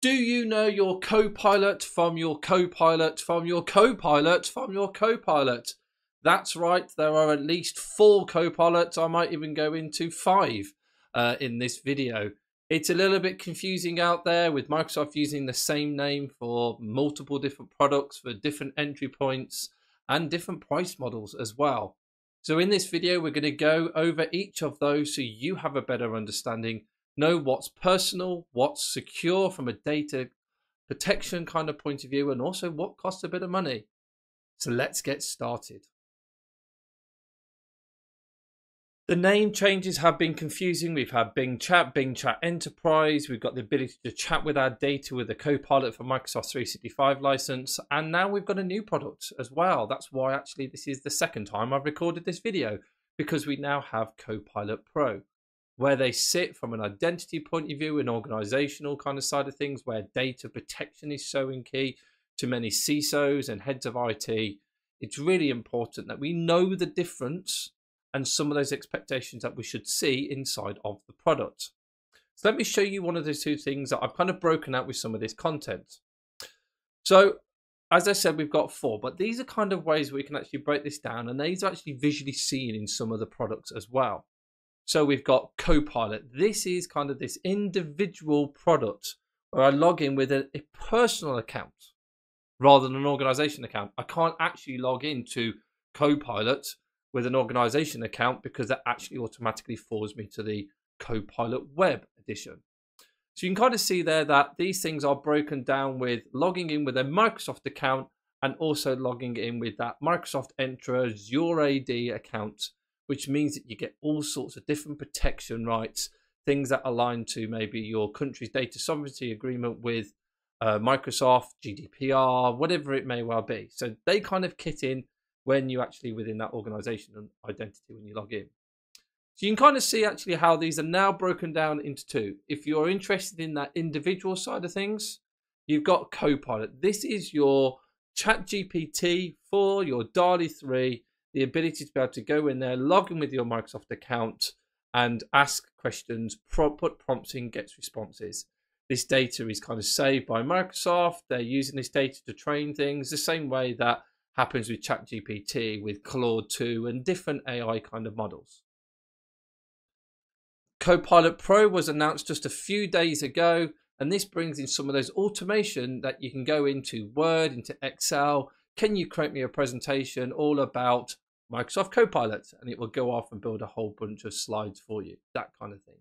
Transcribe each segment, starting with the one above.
Do you know your co-pilot from your co-pilot from your co-pilot from your co-pilot? That's right, there are at least four co-pilots. I might even go into five uh, in this video. It's a little bit confusing out there with Microsoft using the same name for multiple different products for different entry points and different price models as well. So in this video, we're going to go over each of those so you have a better understanding, know what's personal, what's secure from a data protection kind of point of view, and also what costs a bit of money. So let's get started. The name changes have been confusing. We've had Bing Chat, Bing Chat Enterprise. We've got the ability to chat with our data with the Copilot for Microsoft 365 license. And now we've got a new product as well. That's why actually this is the second time I've recorded this video because we now have Copilot Pro where they sit from an identity point of view, an organizational kind of side of things, where data protection is so key to many CISOs and heads of IT. It's really important that we know the difference and some of those expectations that we should see inside of the product. So let me show you one of those two things that I've kind of broken out with some of this content. So as I said, we've got four, but these are kind of ways we can actually break this down and these are actually visually seen in some of the products as well. So we've got Copilot. This is kind of this individual product where I log in with a, a personal account rather than an organization account. I can't actually log into Copilot with an organization account because that actually automatically forwards me to the Copilot web edition. So you can kind of see there that these things are broken down with logging in with a Microsoft account and also logging in with that Microsoft Entra Azure AD account, which means that you get all sorts of different protection rights, things that align to maybe your country's data sovereignty agreement with uh, Microsoft, GDPR, whatever it may well be. So they kind of kit in when you actually within that organization and identity when you log in. So you can kind of see actually how these are now broken down into two. If you're interested in that individual side of things, you've got Copilot. This is your Chat GPT for your DALL-E 3, the ability to be able to go in there, log in with your Microsoft account and ask questions, put prompts in, gets responses. This data is kind of saved by Microsoft. They're using this data to train things the same way that happens with ChatGPT, with Claude 2, and different AI kind of models. Copilot Pro was announced just a few days ago, and this brings in some of those automation that you can go into Word, into Excel. Can you create me a presentation all about Microsoft Copilot? And it will go off and build a whole bunch of slides for you, that kind of thing.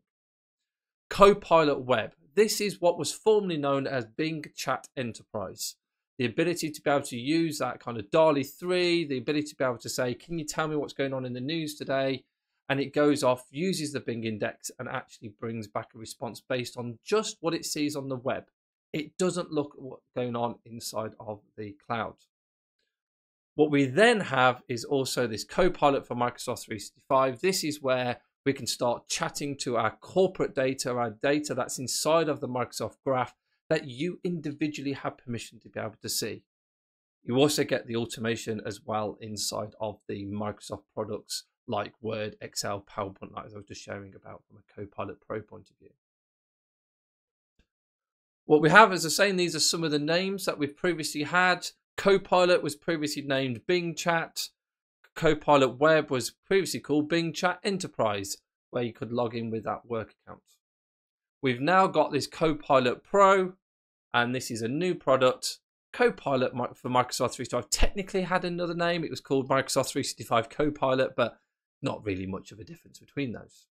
Copilot Web. This is what was formerly known as Bing Chat Enterprise the ability to be able to use that kind of DALL-E 3, the ability to be able to say, can you tell me what's going on in the news today? And it goes off, uses the Bing index, and actually brings back a response based on just what it sees on the web. It doesn't look at what's going on inside of the cloud. What we then have is also this Copilot for Microsoft 365. This is where we can start chatting to our corporate data, our data that's inside of the Microsoft Graph, that you individually have permission to be able to see. You also get the automation as well inside of the Microsoft products like Word, Excel, PowerPoint, like I was just sharing about from a Copilot Pro point of view. What we have, as I say, these are some of the names that we've previously had. Copilot was previously named Bing Chat. Copilot Web was previously called Bing Chat Enterprise, where you could log in with that work account. We've now got this Copilot Pro, and this is a new product. Copilot for Microsoft 365 technically had another name. It was called Microsoft 365 Copilot, but not really much of a difference between those.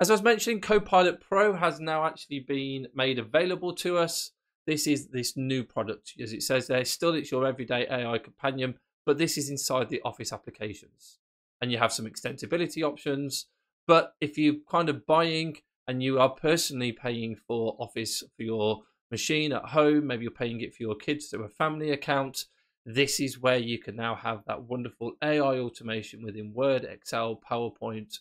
As I was mentioning, Copilot Pro has now actually been made available to us. This is this new product, as it says there. Still, it's your everyday AI companion, but this is inside the Office applications. And you have some extensibility options, but if you're kind of buying and you are personally paying for Office for your machine at home, maybe you're paying it for your kids through a family account, this is where you can now have that wonderful AI automation within Word, Excel, PowerPoint,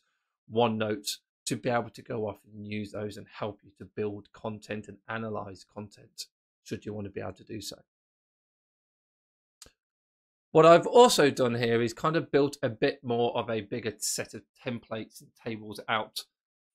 OneNote to be able to go off and use those and help you to build content and analyze content should you want to be able to do so. What I've also done here is kind of built a bit more of a bigger set of templates and tables out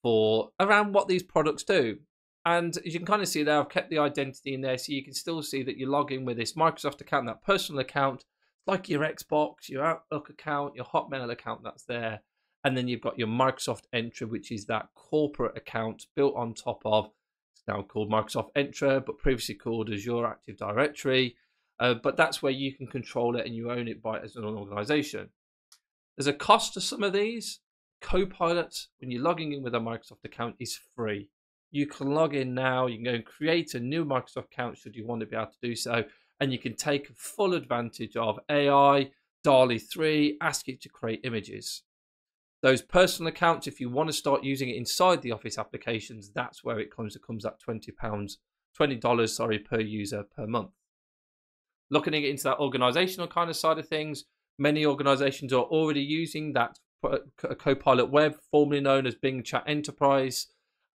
for around what these products do. And as you can kind of see there, I've kept the identity in there so you can still see that you log in with this Microsoft account, that personal account, like your Xbox, your Outlook account, your Hotmail account that's there. And then you've got your Microsoft Entra, which is that corporate account built on top of, it's now called Microsoft Entra, but previously called Azure Active Directory. Uh, but that's where you can control it and you own it by as an organization. There's a cost to some of these. Copilot, when you're logging in with a Microsoft account, is free you can log in now. You can go and create a new Microsoft account should you want to be able to do so. And you can take full advantage of AI, DALL-E 3, ask it to create images. Those personal accounts, if you want to start using it inside the Office applications, that's where it comes. It comes at £20, $20 sorry, per user per month. Looking into that organizational kind of side of things, many organizations are already using that Copilot Web, formerly known as Bing Chat Enterprise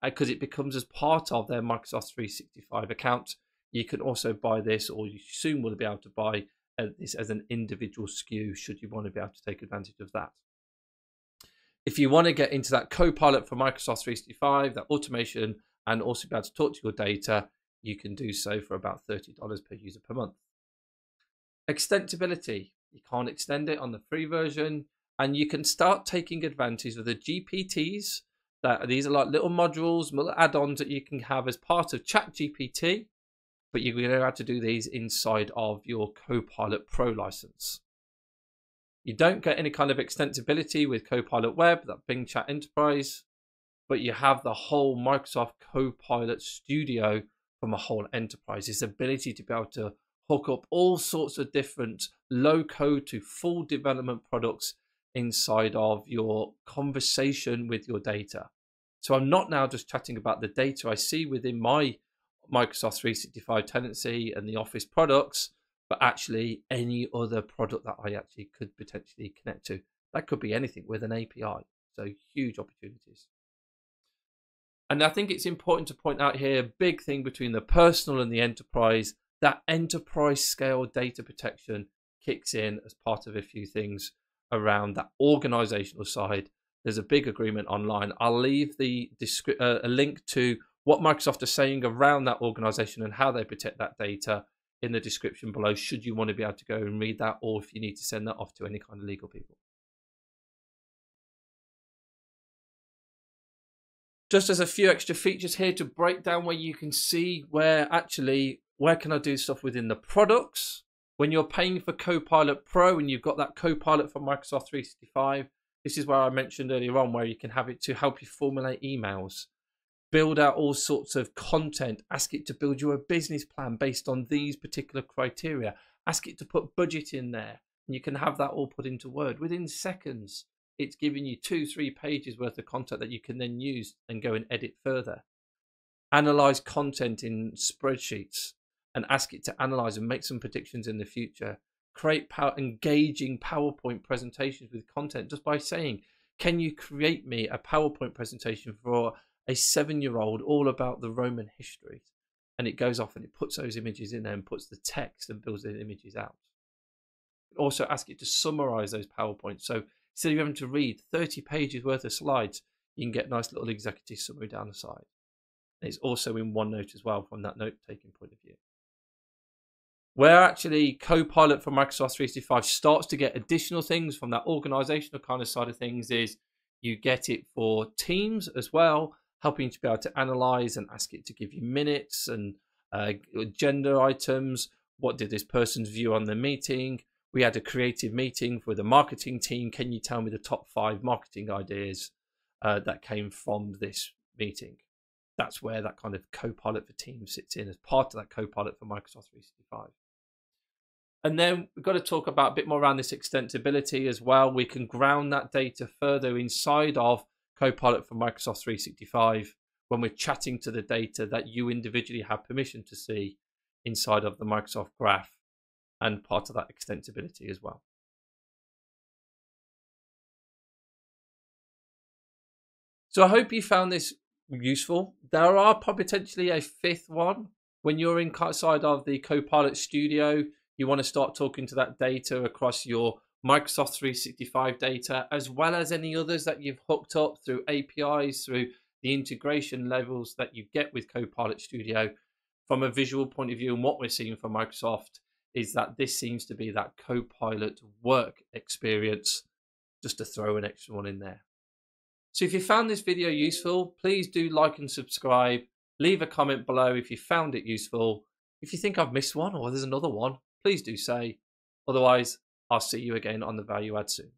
because uh, it becomes as part of their Microsoft 365 account. You can also buy this, or you soon will be able to buy uh, this as an individual SKU should you want to be able to take advantage of that. If you want to get into that Copilot for Microsoft 365, that automation, and also be able to talk to your data, you can do so for about $30 per user per month. Extensibility, you can't extend it on the free version, and you can start taking advantage of the GPTs that these are like little modules, little add-ons that you can have as part of ChatGPT, but you're going to have to do these inside of your Copilot Pro license. You don't get any kind of extensibility with Copilot Web, that Bing Chat Enterprise, but you have the whole Microsoft Copilot Studio from a whole enterprise. This ability to be able to hook up all sorts of different low code to full development products inside of your conversation with your data. So I'm not now just chatting about the data I see within my Microsoft 365 tenancy and the Office products, but actually any other product that I actually could potentially connect to. That could be anything with an API. So huge opportunities. And I think it's important to point out here a big thing between the personal and the enterprise that enterprise scale data protection kicks in as part of a few things around that organizational side. There's a big agreement online. I'll leave the uh, a link to what Microsoft is saying around that organization and how they protect that data in the description below should you want to be able to go and read that or if you need to send that off to any kind of legal people. Just as a few extra features here to break down where you can see where actually where can I do stuff within the products when you're paying for Copilot Pro and you've got that Copilot for Microsoft 365, this is where I mentioned earlier on where you can have it to help you formulate emails, build out all sorts of content, ask it to build you a business plan based on these particular criteria, ask it to put budget in there, and you can have that all put into Word within seconds. It's giving you two, three pages worth of content that you can then use and go and edit further. Analyze content in spreadsheets and ask it to analyze and make some predictions in the future. Create power, engaging PowerPoint presentations with content just by saying, Can you create me a PowerPoint presentation for a seven year old all about the Roman history? And it goes off and it puts those images in there and puts the text and builds the images out. Also, ask it to summarize those PowerPoints. So instead of having to read 30 pages worth of slides, you can get nice little executive summary down the side. And it's also in OneNote as well from that note taking point of view where actually Copilot for Microsoft 365 starts to get additional things from that organizational kind of side of things is you get it for teams as well, helping you to be able to analyze and ask it to give you minutes and uh, agenda items. What did this person's view on the meeting? We had a creative meeting for the marketing team. Can you tell me the top five marketing ideas uh, that came from this meeting? That's where that kind of Copilot for Teams sits in as part of that Copilot for Microsoft 365. And then we've got to talk about a bit more around this extensibility as well. We can ground that data further inside of Copilot for Microsoft 365 when we're chatting to the data that you individually have permission to see inside of the Microsoft Graph and part of that extensibility as well. So I hope you found this useful. There are potentially a fifth one when you're inside of the Copilot Studio you want to start talking to that data across your Microsoft 365 data, as well as any others that you've hooked up through APIs, through the integration levels that you get with Copilot Studio from a visual point of view. And what we're seeing from Microsoft is that this seems to be that Copilot work experience, just to throw an extra one in there. So if you found this video useful, please do like and subscribe. Leave a comment below if you found it useful. If you think I've missed one or there's another one, please do say. Otherwise, I'll see you again on the value add soon.